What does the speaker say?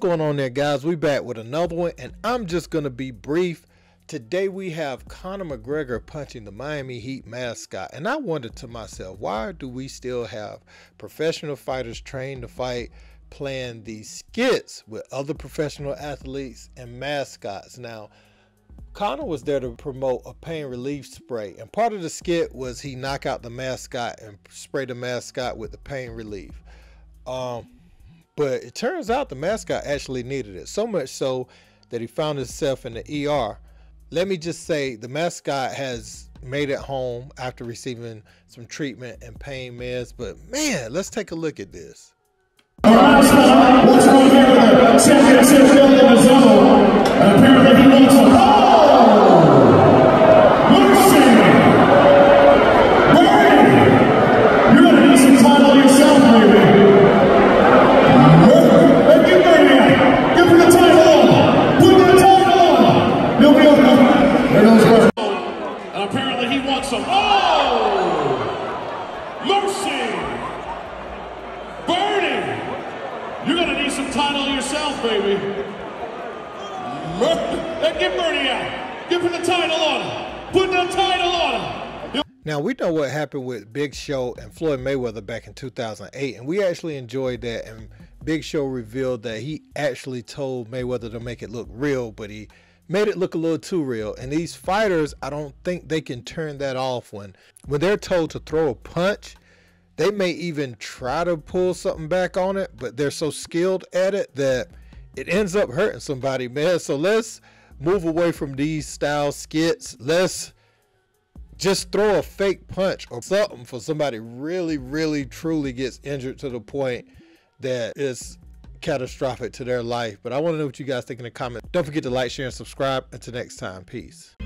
going on there, guys? We back with another one, and I'm just gonna be brief. Today we have Conor McGregor punching the Miami Heat mascot, and I wondered to myself, why do we still have professional fighters trained to fight playing these skits with other professional athletes and mascots? Now, Conor was there to promote a pain relief spray, and part of the skit was he knock out the mascot and spray the mascot with the pain relief. Um, but it turns out the mascot actually needed it so much so that he found himself in the ER. Let me just say the mascot has made it home after receiving some treatment and pain meds. But man, let's take a look at this. You're going to need some title yourself, baby. Mur- get Burnie out. Give him the title on him. Put the title on him. Now, we know what happened with Big Show and Floyd Mayweather back in 2008, and we actually enjoyed that. And Big Show revealed that he actually told Mayweather to make it look real, but he made it look a little too real. And these fighters, I don't think they can turn that off when when they're told to throw a punch they may even try to pull something back on it, but they're so skilled at it that it ends up hurting somebody, man. So let's move away from these style skits. Let's just throw a fake punch or something for somebody really, really, truly gets injured to the point that it's catastrophic to their life. But I want to know what you guys think in the comments. Don't forget to like, share, and subscribe. Until next time, peace.